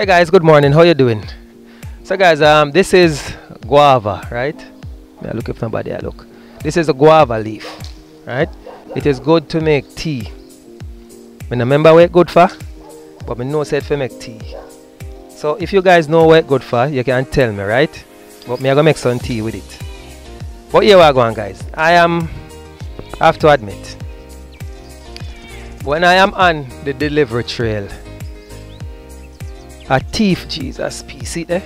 Hey guys, good morning. How you doing? So guys, um, this is guava, right? I look if nobody I look. This is a guava leaf, right? It is good to make tea. I remember what good for, but I know said for make tea. So if you guys know what good for, you can tell me, right? But me I gonna make some tea with it. But here we go on guys. I am have to admit when I am on the delivery trail, a thief, Jesus, see there?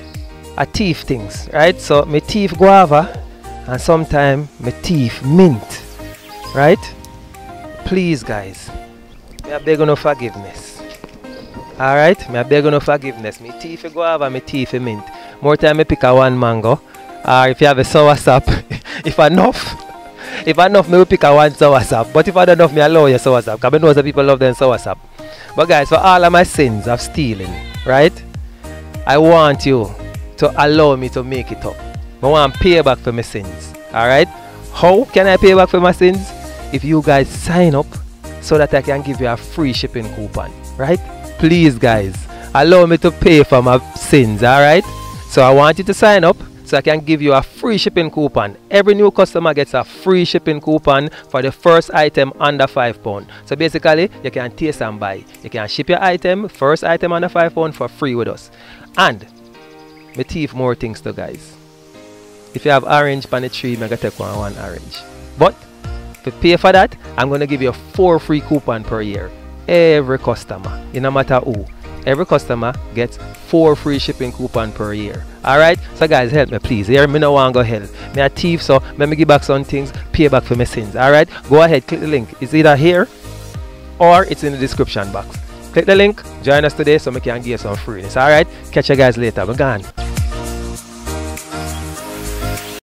A thief things, right? So me thief guava and sometimes me thief mint, right? Please guys, me I beg no forgiveness. Alright, me I beg no forgiveness. Me thief guava, me thief mint. More time me pick a one mango. Or if you have a soursop, if enough, if enough, me will pick a one soursop. But if I don't enough, me I allow you soursop. Because I know that people love them soursop. But guys, for all of my sins of stealing, right? I want you to allow me to make it up. I want to pay back for my sins. Alright? How can I pay back for my sins? If you guys sign up so that I can give you a free shipping coupon. Right? Please guys, allow me to pay for my sins. Alright? So I want you to sign up I can give you a free shipping coupon. Every new customer gets a free shipping coupon for the first item under five pound. So basically, you can taste and buy. You can ship your item, first item under five pound for free with us. And me thief more things to guys. If you have orange on the tree, I'm take one, one orange. But to pay for that, I'm gonna give you four free coupon per year. Every customer, no matter who. Every customer gets four free shipping coupon per year. Alright? So guys, help me please. Here me no want go help. Me a thief, so let me give back some things, pay back for my sins. Alright? Go ahead, click the link. It's either here or it's in the description box. Click the link, join us today so we can give you some freeness. Alright? Catch you guys later. We're gone.